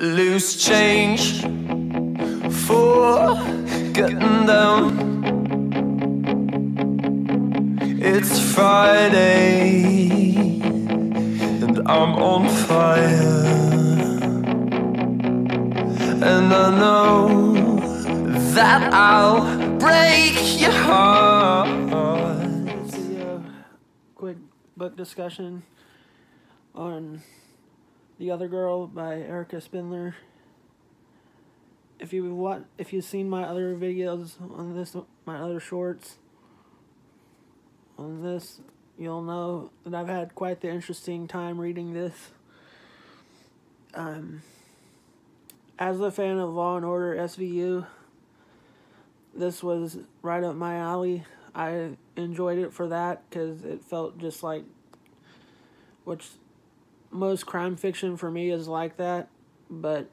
Loose change for getting down. It's Friday and I'm on fire. And I know that I'll break your heart. quick book discussion on The Other Girl by Erica Spindler. If you what if you've seen my other videos on this my other shorts on this, you'll know that I've had quite the interesting time reading this. Um as a fan of Law and Order SVU, this was right up my alley. I enjoyed it for that because it felt just like, which most crime fiction for me is like that, but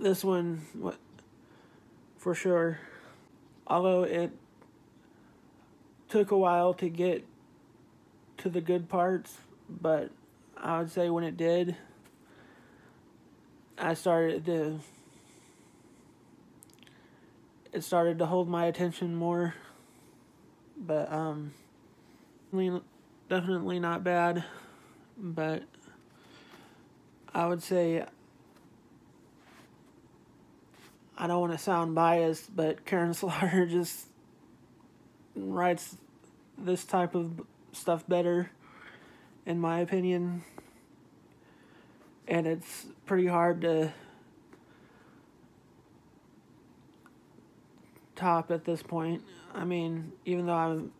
this one, what, for sure. Although it took a while to get to the good parts, but I would say when it did, I started to it started to hold my attention more. But um definitely not bad, but I would say I don't want to sound biased, but Karin Slaughter just writes this type of stuff better in my opinion. And it's pretty hard to top at this point. I mean, even though I'm,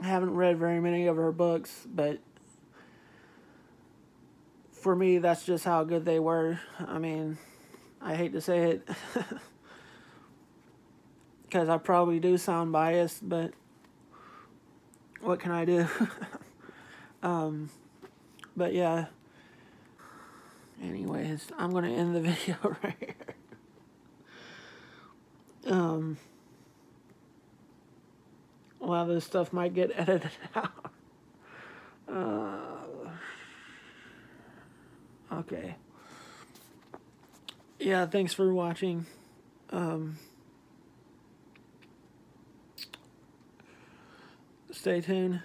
I haven't read very many of her books, but for me, that's just how good they were. I mean, I hate to say it because I probably do sound biased, but what can I do? um, but yeah. Anyways, I'm going to end the video right here. Um, a lot of this stuff might get edited out. Uh, okay. Yeah, thanks for watching. Um, stay tuned.